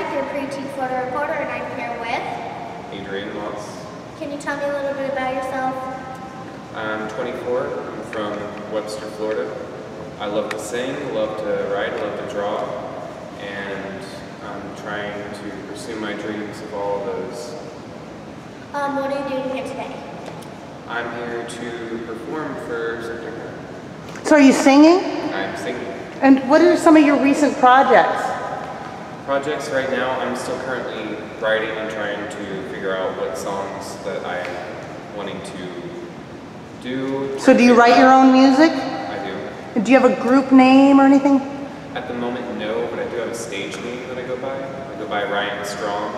Patrick, your pre-teen photo reporter, and I'm here with. Adrian Moss. Can you tell me a little bit about yourself? I'm 24. I'm from Webster, Florida. I love to sing, love to write, love to draw, and I'm trying to pursue my dreams of all of those. Um, what are you doing here today? I'm here to perform for September. So are you singing? I'm singing. And what are some of your recent projects? Projects right now, I'm still currently writing and trying to figure out what songs that I'm wanting to do. So do you write your own music? I do. Do you have a group name or anything? At the moment, no, but I do have a stage name that I go by. I go by Rian Strom.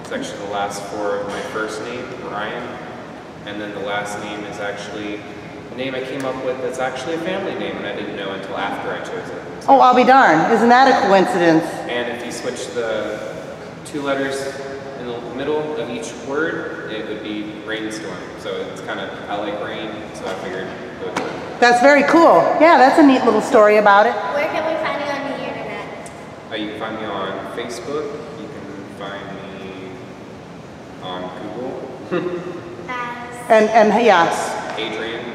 It's actually the last four of my first name, Rian. And then the last name is actually a name I came up with that's actually a family name, and I didn't know until after I chose it. Oh, I'll be darned. Isn't that a coincidence? And if you switch the two letters in the middle of each word, it would be rainstorm. So it's kind of, I like rain, so I figured it would work. That's very cool. Yeah, that's a neat little story about it. Where can we find you on the internet? Uh, you can find me on Facebook. You can find me on Google. As And, and yes, Adrian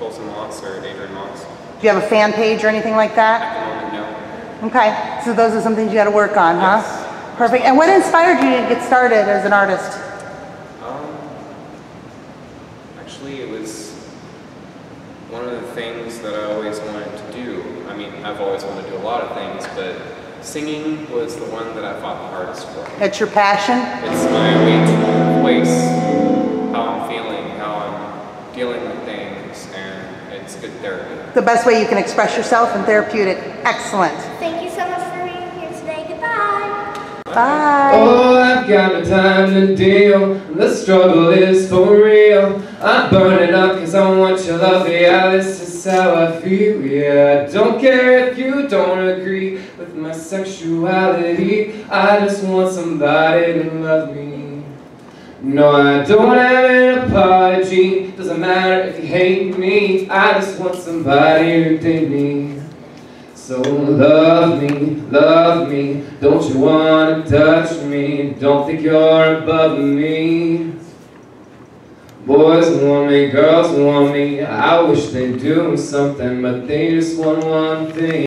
Tolson Moss or Adrian Moss. do you have a fan page or anything like that? At the moment, no. Okay, so those are some things you got to work on, huh? Yes. Perfect. And what inspired you to get started as an artist? Um, actually, it was one of the things that I always wanted to do. I mean, I've always wanted to do a lot of things, but singing was the one that I fought the hardest for. It's your passion? It's my it's good therapy. The best way you can express yourself and therapeutic. Excellent. thank you so much for being here today. Goodbye. Bye. Oh, I've got no time to deal. The struggle is for real. I'm burning up cause I want your love. Yeah, this is how I feel. Yeah, I don't care if you don't agree with my sexuality. I just want somebody to love me. No, I don't have an apology. Doesn't matter if you hate me. I just want somebody to date me. So love me, love me, don't you wanna touch me, don't think you're above me. Boys want me, girls want me, I wish they'd do something, but they just want one thing.